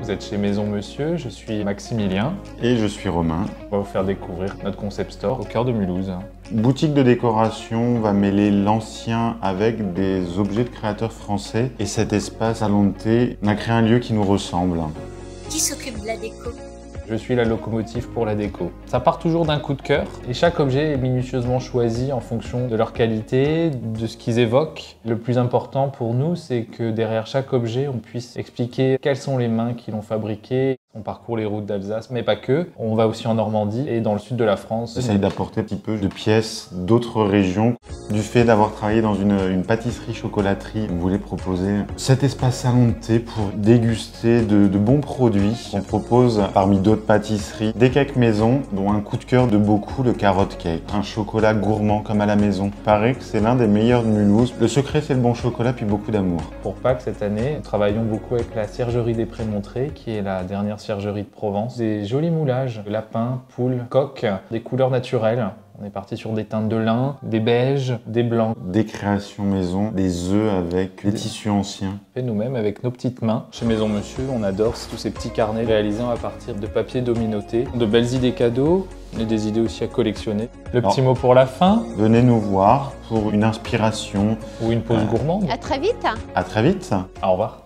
Vous êtes chez Maison Monsieur, je suis Maximilien. Et je suis Romain. On va vous faire découvrir notre concept store au cœur de Mulhouse. Boutique de décoration va mêler l'ancien avec des objets de créateurs français. Et cet espace de thé, on a créé un lieu qui nous ressemble. Qui s'occupe de la déco je suis la locomotive pour la déco. Ça part toujours d'un coup de cœur et chaque objet est minutieusement choisi en fonction de leur qualité, de ce qu'ils évoquent. Le plus important pour nous, c'est que derrière chaque objet, on puisse expliquer quelles sont les mains qui l'ont fabriqué. On parcourt les routes d'Alsace, mais pas que. On va aussi en Normandie et dans le sud de la France. On essaye d'apporter un petit peu de pièces d'autres régions. Du fait d'avoir travaillé dans une, pâtisserie-chocolaterie, on voulait proposer cet espace salon de thé pour déguster de, bons produits. On propose parmi d'autres pâtisseries des cakes maison, dont un coup de cœur de beaucoup, le carotte cake. Un chocolat gourmand comme à la maison. Paraît que c'est l'un des meilleurs de Mulhouse. Le secret, c'est le bon chocolat puis beaucoup d'amour. Pour Pâques cette année, nous travaillons beaucoup avec la Ciergerie des Prémontrés, qui est la dernière ciergerie de Provence. Des jolis moulages, lapins, poules, coques, des couleurs naturelles. On est parti sur des teintes de lin, des beiges, des blancs. Des créations maison, des œufs avec des tissus anciens. Et nous-mêmes avec nos petites mains. Chez Maison Monsieur, on adore tous ces petits carnets réalisés à partir de papier dominoté. De belles idées cadeaux, et des idées aussi à collectionner. Le petit mot pour la fin Venez nous voir pour une inspiration. Ou une pause gourmande. À très vite À très vite Au revoir